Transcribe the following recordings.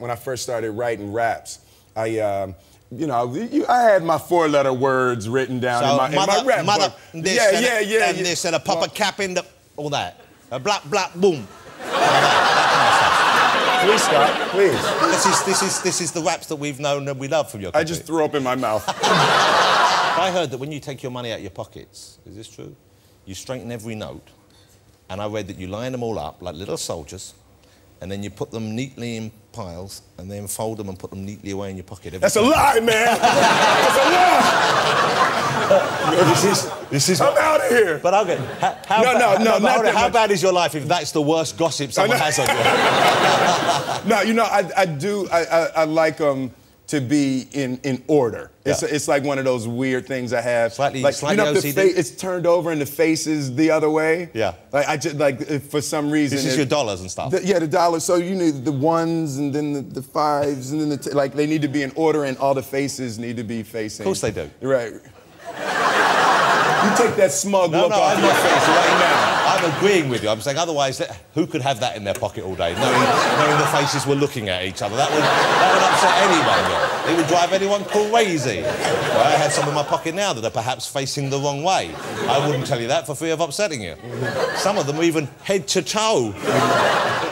When I first started writing raps, I, um, you know, you, I had my four-letter words written down So in, my, in my rap mother, book. this yeah, and, yeah, yeah, and yeah. this and a pop a Well, cap in the, all that. A black, black, boom. Please stop, please. This is, this is, this is the raps that we've known and we love from your I just threw up in my mouth. I heard that when you take your money out of your pockets, is this true? You straighten every note, and I read that you line them all up like little soldiers, and then you put them neatly in piles, and then fold them and put them neatly away in your pocket. every That's a lie, man. That's a lie. This is, this is. I'm out of here. But okay, how, how, No, ba- no, no, but not on, how much. bad is your life if that's the worst gossip someone has on you? No, you know, I, I do, I, I, I like them to be in, in order. It's, Yeah. it's like one of those weird things I have. Slightly- like, slightly you know, OCD? fa- it's turned over and the face is the other way. Yeah. Like, I just, like, if for some reason. This is it- your dollars and stuff. the- yeah, the dollars. So you need the ones and then the, the fives and then the, t- like, they need to be in order and all the faces need to be facing. Of course they do. Right. you take that smug No, look no, off I'm your face right now. Agreeing with you. I'm saying otherwise, who could have that in their pocket all day, knowing, knowing the faces were looking at each other? That would, that would upset anyone. It would drive anyone crazy. Well, I have some in my pocket now that are perhaps facing the wrong way. I wouldn't tell you that for fear of upsetting you. Some of them are even head to toe.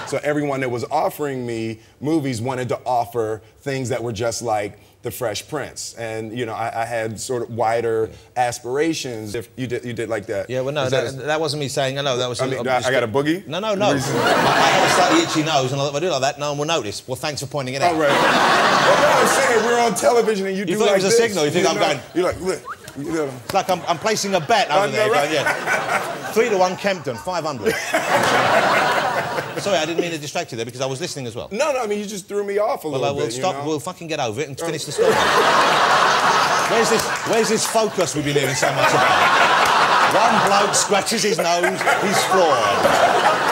So everyone that was offering me movies wanted to offer things that were just like The Fresh Prince, and you know I, I had sort of wider aspirations. If you did, you did like that. Yeah, well, no, that, that- that wasn't me saying. I know that was. I mean, i got a boogie? No, no, no. I, I had a slightly itchy nose, and I thought if I do like that, no one will notice. Well, thanks for pointing it out. All right. well, no, I'm saying we're on television and you, do thought it like was a signal. You think I'm know? going- You're like, look. You know. It's like I'm, I'm placing a bet over I there. right? Going, yeah. Three to one Kempton, 500. Sorry, I didn't mean to distract you there because I was listening as well. No, no. I mean, you just threw me off a Well, little Well, I will stop. You know? We'll fucking get over it and oh. finish the story. where's this? Where's this focus we've been hearing so much about? One bloke scratches his nose, he's floored.